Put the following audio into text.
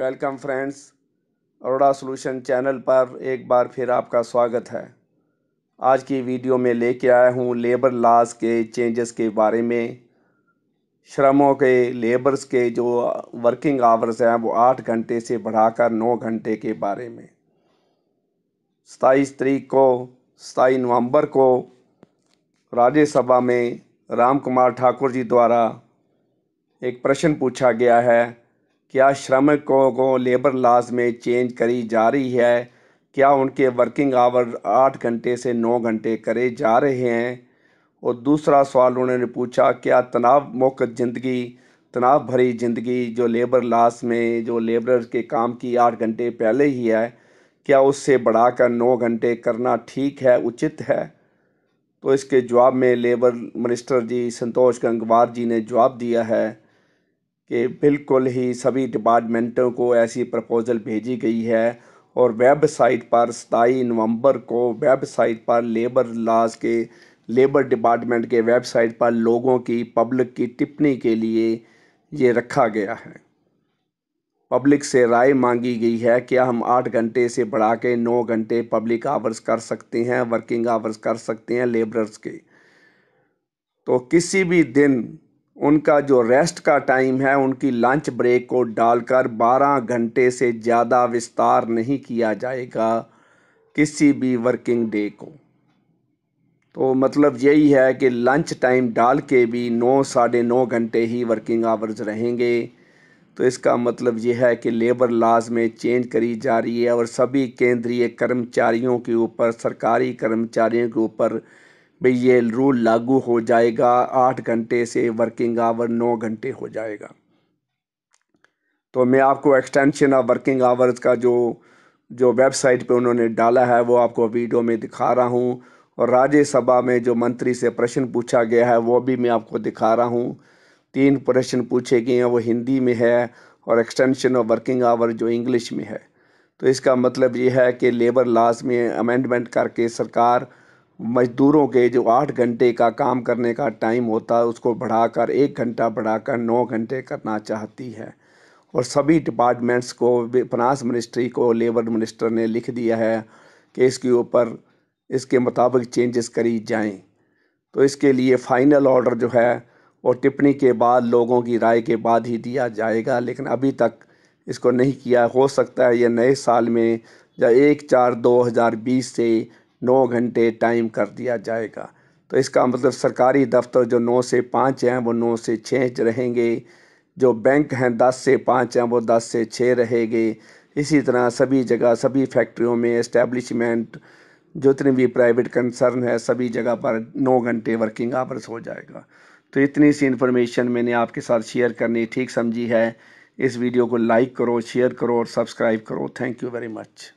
Welcome friends, Arora solution channel पर एक बार फिर आपका स्वागत है। आज की वीडियो में लेके आया हूँ लेबर लॉज के चेंजेस के बारे में, श्रमों के, लेबर्स के जो वर्किंग आवर्स हैं वो आठ घंटे से बढ़ाकर नौ घंटे के बारे में। सताईस तारीख को सताईस नवंबर को राज्यसभा में राम कुमार ठाकुर जी द्वारा एक प्रश्न पूछा गया है क्या श्रमिकों को लेबर लॉज में चेंज करी जा रही है? क्या उनके वर्किंग आवर आठ घंटे से नौ घंटे करे जा रहे हैं? और दूसरा सवाल उन्होंने पूछा, क्या तनाव मुक्त ज़िंदगी, तनाव भरी ज़िंदगी जो लेबर लॉस में, जो लेबर के काम की आठ घंटे पहले ही है, क्या उससे बढ़ाकर नौ घंटे करना ठीक है, उचित है? तो इसके जवाब में लेबर मिनिस्टर जी संतोष गंगवार जी ने जवाब दिया है कि बिल्कुल ही सभी डिपार्टमेंटों को ऐसी प्रपोज़ल भेजी गई है और वेबसाइट पर सताई नवंबर को वेबसाइट पर लेबर लॉज के, लेबर डिपार्टमेंट के वेबसाइट पर लोगों की पब्लिक की टिप्पणी के लिए ये रखा गया है। पब्लिक से राय मांगी गई है क्या हम आठ घंटे से बढ़ा के नौ घंटे पब्लिक आवर्स कर सकते हैं, वर्किंग आवर्स कर सकते हैं लेबरर्स के। तो किसी भी दिन उनका जो रेस्ट का टाइम है, उनकी लंच ब्रेक को डालकर 12 घंटे से ज़्यादा विस्तार नहीं किया जाएगा किसी भी वर्किंग डे को। तो मतलब यही है कि लंच टाइम डाल के भी नौ, साढ़े नौ घंटे ही वर्किंग आवर्स रहेंगे। तो इसका मतलब यह है कि लेबर लॉज में चेंज करी जा रही है और सभी केंद्रीय कर्मचारियों के ऊपर, सरकारी कर्मचारियों के ऊपर भाई ये रूल लागू हो जाएगा, आठ घंटे से वर्किंग आवर नौ घंटे हो जाएगा। तो मैं आपको एक्सटेंशन ऑफ़ वर्किंग आवर्स का जो जो वेबसाइट पे उन्होंने डाला है, वो आपको वीडियो में दिखा रहा हूँ। और राज्यसभा में जो मंत्री से प्रश्न पूछा गया है, वो भी मैं आपको दिखा रहा हूँ। तीन प्रश्न पूछे गए हैं, वो हिंदी में है और एक्सटेंशन ऑफ़ वर्किंग आवर जो इंग्लिश में है। तो इसका मतलब ये है कि लेबर लॉज में अमेंडमेंट करके सरकार मज़दूरों के जो आठ घंटे का काम करने का टाइम होता है, उसको बढ़ाकर एक घंटा बढ़ाकर नौ घंटे करना चाहती है। और सभी डिपार्टमेंट्स को, फाइनेंस मिनिस्ट्री को, लेबर मिनिस्टर ने लिख दिया है कि इसके ऊपर, इसके मुताबिक चेंजेस करी जाएँ। तो इसके लिए फ़ाइनल ऑर्डर जो है, वो टिप्पणी के बाद, लोगों की राय के बाद ही दिया जाएगा। लेकिन अभी तक इसको नहीं किया। हो सकता है ये नए साल में या एक चार दो हज़ार बीस से नौ घंटे टाइम कर दिया जाएगा। तो इसका मतलब सरकारी दफ्तर जो नौ से पाँच हैं, वो नौ से छः रहेंगे। जो बैंक हैं, दस से पाँच हैं, वो दस से छः रहेंगे। इसी तरह सभी जगह, सभी फैक्ट्रियों में इस्टेब्लिशमेंट जितने भी प्राइवेट कंसर्न है, सभी जगह पर नौ घंटे वर्किंग आवर्स हो जाएगा। तो इतनी सी इन्फॉर्मेशन मैंने आपके साथ शेयर करनी ठीक समझी है। इस वीडियो को लाइक करो शेयर करो और सब्सक्राइब करो। Thank you very much